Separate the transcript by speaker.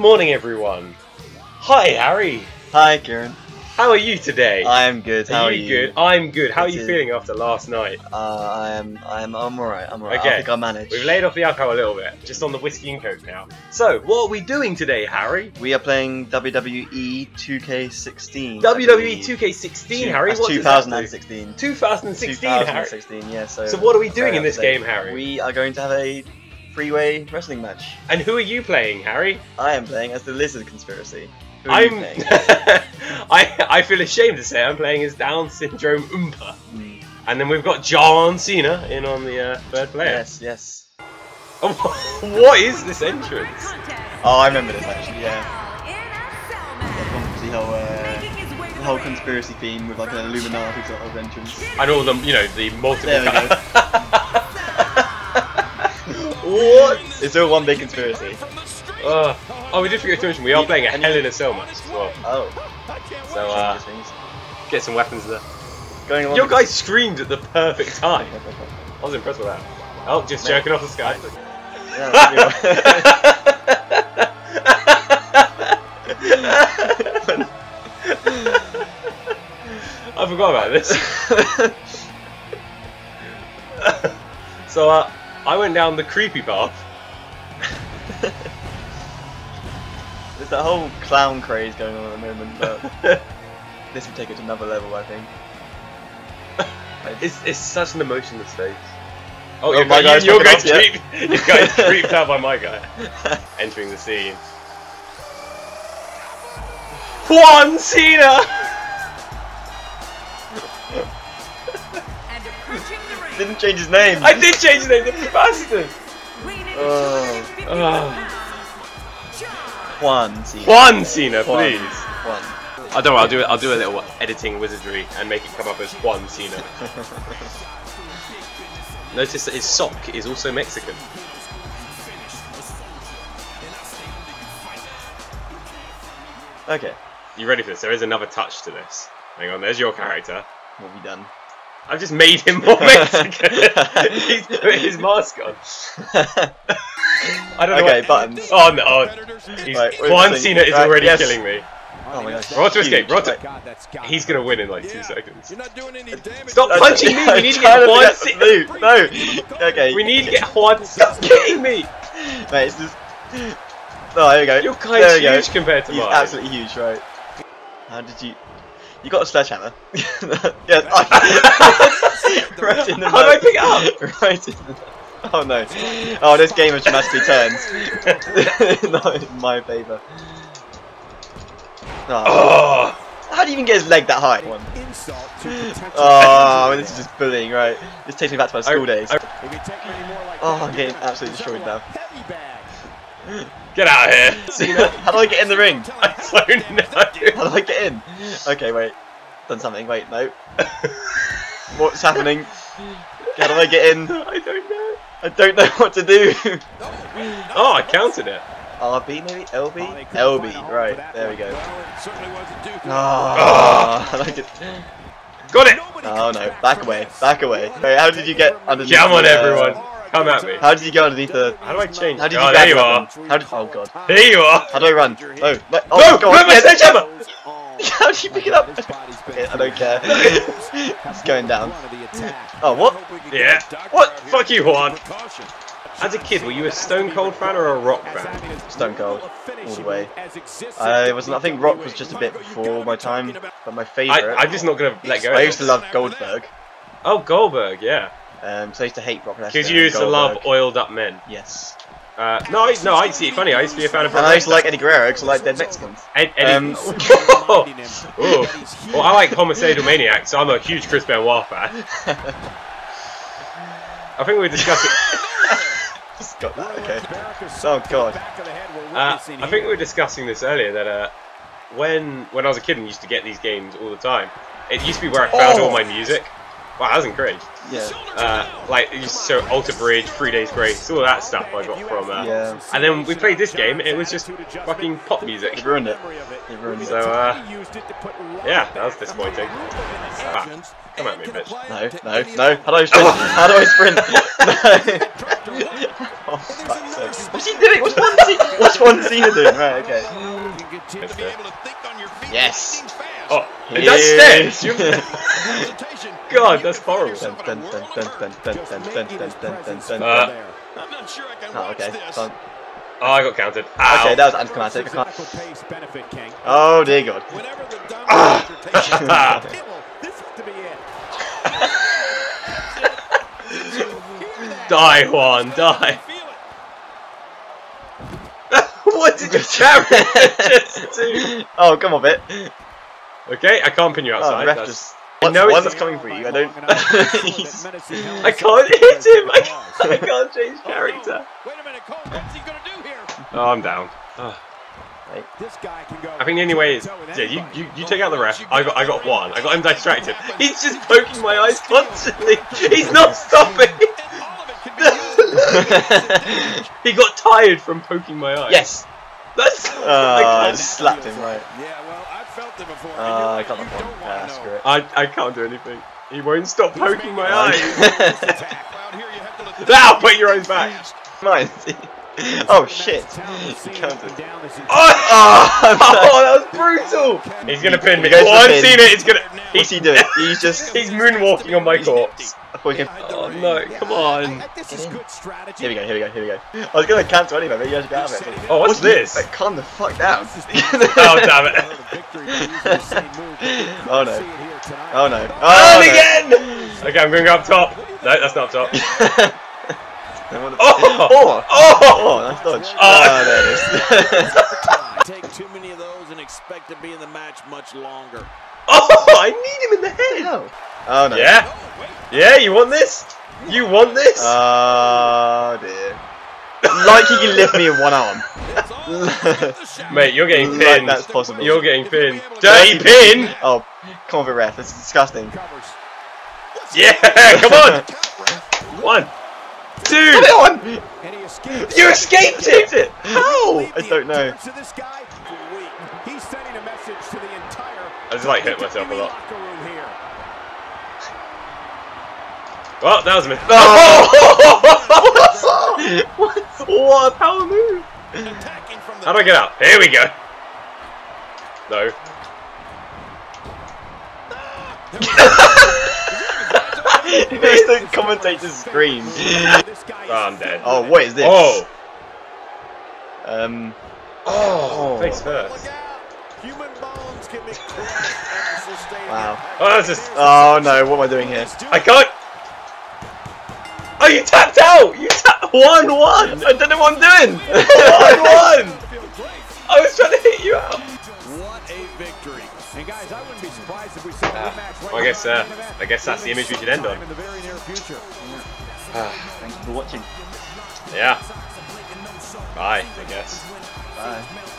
Speaker 1: morning, everyone. Hi, Harry.
Speaker 2: Hi, Kieran.
Speaker 1: How are you today?
Speaker 2: I am good. How are,
Speaker 1: you, good? I'm good. How are you
Speaker 2: is-
Speaker 1: feeling after last night?
Speaker 2: Uh, I am. I am. I'm alright. I'm alright.
Speaker 1: Okay.
Speaker 2: I think I managed.
Speaker 1: We've laid off the alcohol a little bit, just on the whiskey and coke now. So, what are we doing today, Harry?
Speaker 2: We are playing WWE 2K16.
Speaker 1: WWE
Speaker 2: believe.
Speaker 1: 2K16,
Speaker 2: Two-
Speaker 1: Harry. What does that do?
Speaker 2: 2016.
Speaker 1: 2016, Harry.
Speaker 2: 2016. Yeah. So.
Speaker 1: So, what are we doing in this game, Harry?
Speaker 2: We are going to have a freeway wrestling match.
Speaker 1: And who are you playing, Harry?
Speaker 2: I am playing as the Lizard Conspiracy. Who are
Speaker 1: I'm.
Speaker 2: playing?
Speaker 1: I I feel ashamed to say I'm playing as Down Syndrome Oompa.
Speaker 2: Hmm.
Speaker 1: And then we've got John Cena in on the uh, third player.
Speaker 2: Yes. Yes.
Speaker 1: Oh, what is this entrance?
Speaker 2: Oh, I remember this actually. Yeah. The whole, uh, the whole conspiracy theme with like an Illuminati sort of entrance.
Speaker 1: And all the you know, the multiple.
Speaker 2: There we go.
Speaker 1: what?
Speaker 2: It's all one big conspiracy.
Speaker 1: Uh, oh, we did forget to mention we are playing a Hell in a Cell match as well.
Speaker 2: Oh.
Speaker 1: So uh,
Speaker 2: changes
Speaker 1: get some weapons there.
Speaker 2: Going along.
Speaker 1: Your guy screamed at the perfect time. I was impressed with that. Oh, just
Speaker 2: Mate.
Speaker 1: jerking off the sky. I forgot about this. so uh, I went down the creepy path.
Speaker 2: There's that whole clown craze going on at the moment, but this would take it to another level, I think.
Speaker 1: It's, it's such an emotionless stage.
Speaker 2: Oh,
Speaker 1: Oh, you're,
Speaker 2: my
Speaker 1: you,
Speaker 2: guy's
Speaker 1: you're
Speaker 2: fucking
Speaker 1: going to
Speaker 2: up,
Speaker 1: creep. Your guy's creeped out by my guy. Entering the scene. Juan Cena!
Speaker 2: Didn't change his name.
Speaker 1: I did change his name, the bastard!
Speaker 2: Oh.
Speaker 1: Oh.
Speaker 2: Juan Cena.
Speaker 1: Juan Cena, please.
Speaker 2: Juan.
Speaker 1: I don't know. I'll do it. I'll do a little editing wizardry and make it come up as Juan Cena. Notice that his sock is also Mexican.
Speaker 2: okay,
Speaker 1: You ready for this? There is another touch to this. Hang on. There's your character.
Speaker 2: what have we done?
Speaker 1: I've just made him more Mexican. He's put his mask on. I don't know.
Speaker 2: okay,
Speaker 1: what-
Speaker 2: buttons.
Speaker 1: Oh no! Oh, he's,
Speaker 2: Right,
Speaker 1: Juan
Speaker 2: so-
Speaker 1: Cena is
Speaker 2: right,
Speaker 1: already
Speaker 2: yes.
Speaker 1: killing me.
Speaker 2: Oh my gosh.
Speaker 1: Roll to
Speaker 2: huge.
Speaker 1: escape. Roll to.
Speaker 3: God, that's got
Speaker 1: He's gonna win in like two seconds.
Speaker 3: You're not doing any damage.
Speaker 1: Stop punching me! We need to get Juan
Speaker 2: get
Speaker 1: Cena.
Speaker 2: through. No. Okay.
Speaker 1: We need to get Juan. Stop kicking me!
Speaker 2: Mate, it's just. Oh, there we go.
Speaker 1: Your
Speaker 2: there
Speaker 1: guy's
Speaker 2: we go.
Speaker 1: huge compared to
Speaker 2: He's
Speaker 1: mine.
Speaker 2: absolutely huge, right? How did you? You got a sledgehammer? yes. right in the
Speaker 1: How do I
Speaker 2: nose.
Speaker 1: pick it up?
Speaker 2: Right in the. Oh no! Oh, this game has dramatically turned. Not in my favour. Oh. Ah.
Speaker 1: Oh,
Speaker 2: How do you even get his leg that high? One.
Speaker 3: Insult to
Speaker 2: Oh, this is just bullying, right? This takes me back to my school
Speaker 1: I-
Speaker 2: days.
Speaker 1: I-
Speaker 3: If you take many more like
Speaker 2: Oh,
Speaker 3: that,
Speaker 2: I'm getting absolutely destroyed now.
Speaker 3: A Heavy bag.
Speaker 1: get out of here, Cena!
Speaker 2: How do I get in the ring?
Speaker 1: I don't know.
Speaker 2: How do I get in? Okay, wait. Done something. Wait, no. What's happening? How do I get in?
Speaker 1: I don't know.
Speaker 2: I don't know what to do.
Speaker 1: Oh, I counted it.
Speaker 2: RB maybe? LB?
Speaker 3: Oh, they couldn't find a
Speaker 2: LB, right. There we go.
Speaker 3: Well, it certainly wasn't Duke.
Speaker 2: Oh, I like it.
Speaker 1: Got it.
Speaker 2: Oh no, back away, back away. Wait, how did you get underneath
Speaker 1: Come on,
Speaker 2: the, uh,
Speaker 1: everyone. Come at me.
Speaker 2: How did you get underneath the...
Speaker 1: How do I change?
Speaker 2: How did you
Speaker 1: oh,
Speaker 2: grab
Speaker 1: there you are.
Speaker 2: weapon? How did... Oh god.
Speaker 1: There you are.
Speaker 2: How do I run? Oh, oh no,
Speaker 1: No,
Speaker 2: oh god.
Speaker 1: grab my sledgehammer.
Speaker 2: How do you pick it up? I don't care. it's going down. Oh, what?
Speaker 1: Yeah. What? Fuck you, Juan. As a kid, were you a Stone Cold fan or a Rock fan?
Speaker 2: Stone Cold, all the way. I was. I think Rock was just a bit before my time, but my favourite.
Speaker 1: I'm just not gonna let go.
Speaker 2: I used to love Goldberg.
Speaker 1: Oh, Goldberg, yeah.
Speaker 2: Um, so I used to hate Brock Lesnar.
Speaker 1: Because you used to love oiled up men.
Speaker 2: Yes.
Speaker 1: Uh, no, I, no, I see it funny. I used to be a fan of.
Speaker 2: And
Speaker 1: Brock
Speaker 2: I used to like Eddie Guerrero because I like dead Mexicans.
Speaker 1: Ed, Eddie.
Speaker 2: Um,
Speaker 1: Ooh. Well, I like Homicidal maniacs. so I'm a huge Chris Benoit fan. I think we were discussing.
Speaker 2: Just got that. Okay. Oh god.
Speaker 1: Uh, I think we were discussing this earlier that uh, when when I was a kid and used to get these games all the time, it used to be where I found
Speaker 2: Oh.
Speaker 1: all my music. Wow, that was encouraged.
Speaker 2: Yeah.
Speaker 1: Uh, like it used Alter Bridge, Three Days Grace, all that stuff I got from. Uh,
Speaker 2: Yeah.
Speaker 1: And then we played this game, it was just fucking pop music.
Speaker 2: It ruined it. It ruined
Speaker 1: So
Speaker 2: it.
Speaker 1: uh, yeah, that was disappointing. Ah, come at me, bitch.
Speaker 2: No, no, no. How do I sprint? How do I sprint? no. oh, fuck's sake. What's he doing? What's Juan Cena? What's Juan Cena doing? Right, okay.
Speaker 1: That's
Speaker 3: Be able to think on your feet.
Speaker 2: Yes.
Speaker 3: lightning fast.
Speaker 1: Oh, is that steps? You-
Speaker 3: Hesitation.
Speaker 1: God, that's horrible.
Speaker 3: Yourself in
Speaker 2: Dun, dun, dun, dun, dun, dun, dun, dun, dun,
Speaker 1: dun.
Speaker 3: I'm not sure I can
Speaker 2: Oh, okay.
Speaker 3: this.
Speaker 2: Fine.
Speaker 1: Oh, I got counted. Ow.
Speaker 2: Okay, that was anticlimactic. I can't.
Speaker 3: Physical pace benefit, King.
Speaker 2: Oh dear God.
Speaker 3: Whenever the dumb
Speaker 2: Ah.
Speaker 3: takes it, it will- This has to be it.
Speaker 1: Die, Juan, die. What did your character just do?
Speaker 2: Oh, come on, bit.
Speaker 1: Okay, I can't pin you
Speaker 2: Oh,
Speaker 1: outside.
Speaker 2: the ref
Speaker 1: that's- I
Speaker 2: What's
Speaker 1: know
Speaker 2: one
Speaker 1: it's-
Speaker 2: coming for you? I don't. He's-
Speaker 1: I can't hit him. I can't, I can't change character.
Speaker 3: Wait a minute, Cole. What's he gonna do here?
Speaker 1: Oh, I'm down. Oh.
Speaker 3: This guy can go.
Speaker 1: I think the only way is yeah. You, you, you take out the ref. I got I got one. I got him distracted. He's just poking my eyes constantly. He's not stopping.
Speaker 3: And all of it can be used as advantage.
Speaker 1: He got tired from poking my eyes.
Speaker 2: yes.
Speaker 1: That's.
Speaker 2: Uh,
Speaker 1: I
Speaker 2: I
Speaker 1: can't.
Speaker 2: just slapped him right.
Speaker 3: Yeah, well, I've felt it before.
Speaker 2: Uh, I got
Speaker 3: you don't
Speaker 2: one.
Speaker 3: wanna know.
Speaker 1: I, I can't do anything. He won't stop poking my eyes.
Speaker 3: this attack. Out here, you have to let the-
Speaker 1: Now put your own back.
Speaker 2: Mine. Oh shit. He counted.
Speaker 1: Oh,
Speaker 2: Oh,
Speaker 1: oh, that was brutal. He's gonna pin me.
Speaker 2: He
Speaker 1: Oh, I've
Speaker 2: pin.
Speaker 1: seen it. He's gonna.
Speaker 2: What's
Speaker 1: He's,
Speaker 2: he doing? He's just.
Speaker 1: he's moonwalking on my corpse.
Speaker 2: I thought he came-
Speaker 1: Oh no! Come on.
Speaker 3: This is good strategy.
Speaker 2: Here we go. Here we go. Here we go. I was gonna cancel anyway, but you guys get out of it.
Speaker 1: Oh, what's this?
Speaker 2: Like, calm the fuck down.
Speaker 1: Oh damn it!
Speaker 2: Oh, no. Oh no.
Speaker 1: Oh,
Speaker 2: Oh no.
Speaker 1: again! Okay, I'm gonna go up top. No, that's not up top.
Speaker 2: Oh,
Speaker 1: oh,
Speaker 2: Oh!
Speaker 1: oh,
Speaker 2: Oh! oh, nice dodge.
Speaker 1: Oh.
Speaker 2: Oh, there it is.
Speaker 3: Take too many of those and expect to be in the match much longer.
Speaker 1: Oh! I need him in the head.
Speaker 2: no. Oh no.
Speaker 1: Yeah, yeah. You want this? You want this?
Speaker 2: Oh dear. Like he can lift me in one arm.
Speaker 1: Mate, you're getting
Speaker 2: Like
Speaker 1: pinned.
Speaker 2: that's possible.
Speaker 1: You're getting pinned. Dirty pin.
Speaker 2: Oh, come on, the ref. This is disgusting.
Speaker 1: Yeah, come on. One, two.
Speaker 2: Come on!
Speaker 3: And he escapes.
Speaker 1: You escaped it.
Speaker 2: How? I don't know.
Speaker 3: To this guy, weak. He's sending a message to the entire
Speaker 1: I just like hit myself a lot.
Speaker 3: locker room here.
Speaker 1: Well, that was a miss.
Speaker 2: Oh! what?
Speaker 1: what a power move.
Speaker 3: Attacking from the
Speaker 1: How do I get out? Here we go. No.
Speaker 2: There's the commentator's scream.
Speaker 3: This guy is
Speaker 1: Oh, I'm dead.
Speaker 2: Oh, what is this?
Speaker 1: Oh.
Speaker 2: Um.
Speaker 1: Oh. Face first.
Speaker 3: Human bones can be crushed and sustained.
Speaker 2: Wow.
Speaker 1: Oh, that's just.
Speaker 2: Oh no, what am I doing here?
Speaker 1: I can't. Oh, you tapped out. You tapped one one.
Speaker 2: I don't know what I'm doing.
Speaker 1: One one.
Speaker 3: Feel great.
Speaker 1: I was trying to hit you out.
Speaker 3: What a victory. And guys, I wouldn't be surprised if we saw a
Speaker 1: Ah, well, I guess, uh,
Speaker 3: the main event
Speaker 1: I guess that's the image we should end on.
Speaker 3: sometime In the very near future.
Speaker 2: Thank you for watching.
Speaker 1: Yeah. Bye, I guess.
Speaker 2: Bye.